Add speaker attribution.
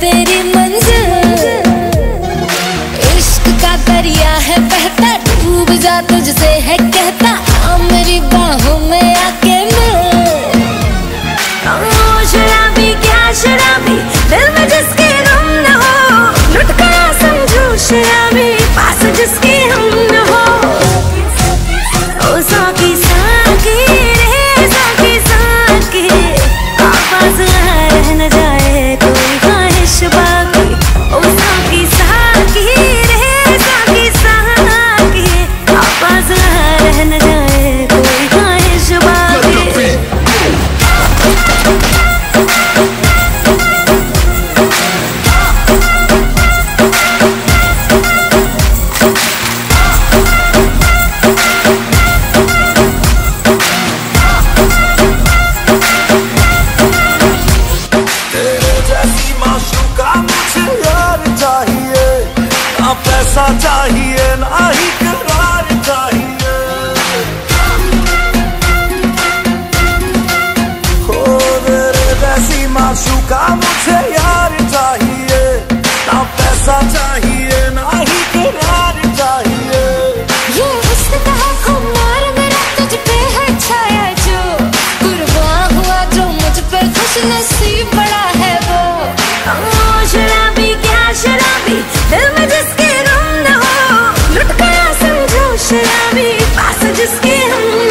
Speaker 1: तेरी मंजिल। इश्क का दरिया है बहता, डूब जा तुझसे है कहता, आ मेरी बाहों में आके शराबी, क्या शराबी, दिल में जिसके गम न हो लुटका समझो शराबी, पास जिसके
Speaker 2: ऐसा चाहिए ना ही
Speaker 1: carry passenger skin.